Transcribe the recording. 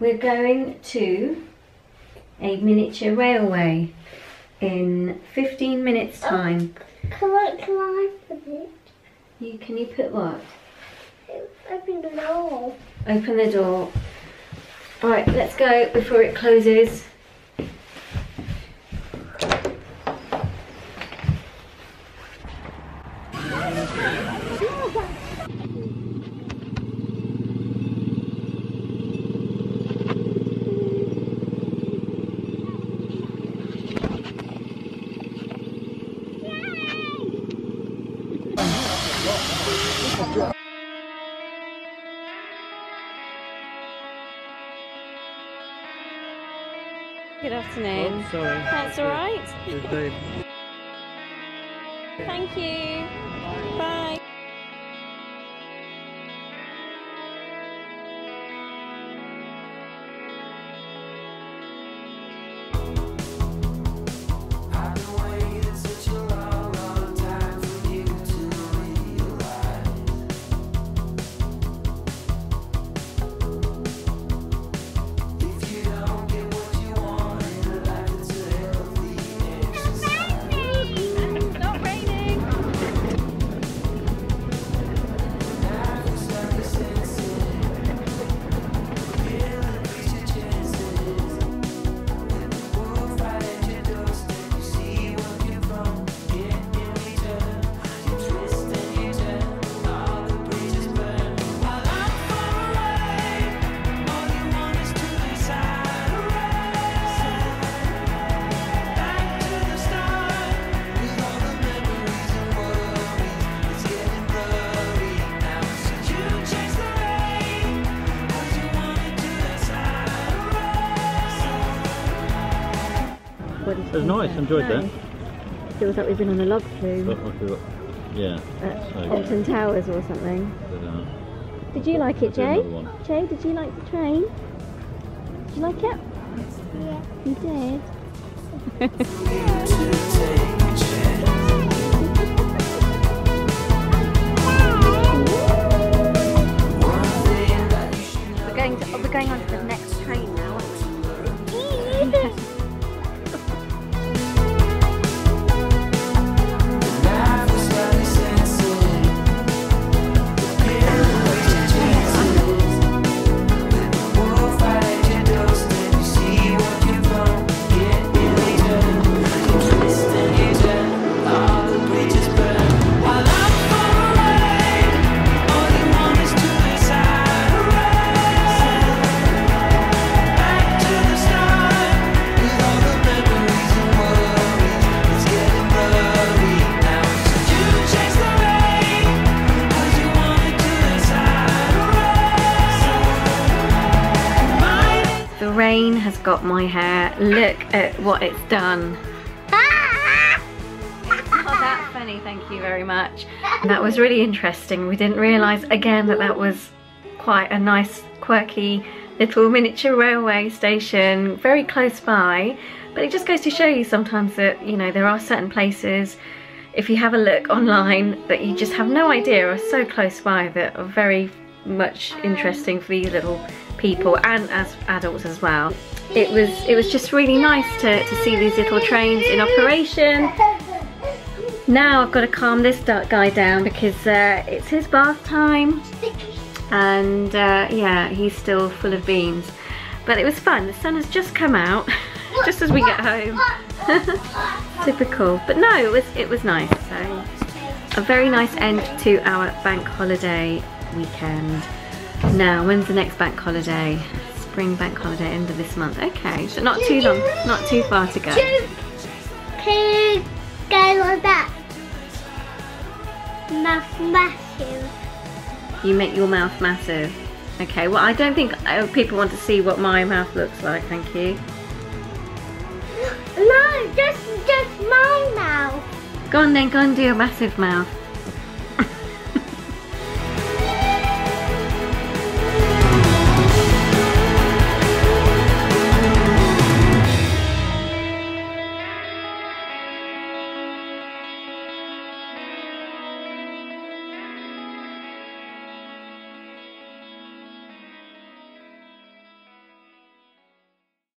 We're going to a miniature railway in 15 minutes oh, time. Can I, can I put it? You Can you put what? Open the door. Open the door. Alright, let's go before it closes. Good afternoon. Oh, sorry. That's all right. Thank you. What did It was nice, enjoyed that. Feels like we've been on a log flume But Yeah. at so- Alton Towers or something. but, uh, Did you like it, Jay? Jay, did you like the train? Did you like it? Yeah. You did. We're going to, we're going on to the next train now. Has got my hair. Look at what it's done. Oh, Not that funny, thank you very much. That was really interesting. We didn't realise again that that was quite a nice, quirky little miniature railway station, very close by. But it just goes to show you sometimes that, you know, there are certain places, if you have a look online, that you just have no idea are so close by that are very much interesting for these little people and as adults as well. It was it was just really nice to, to see these little trains in operation. Now I've got to calm this guy down because uh, it's his bath time and uh, yeah he's still full of beans. But it was fun, the sun has just come out just as we get home. Typical, but no it was, it was nice. So a very nice end to our bank holiday weekend. Now, when's the next bank holiday? Spring bank holiday, end of this month. Okay, so not too long, not too far to go. Can you go like that? Math massive. You make your mouth massive. Okay, well I don't think uh, people want to see what my mouth looks like, thank you. No, just just my mouth. Go on then, go and do your massive mouth.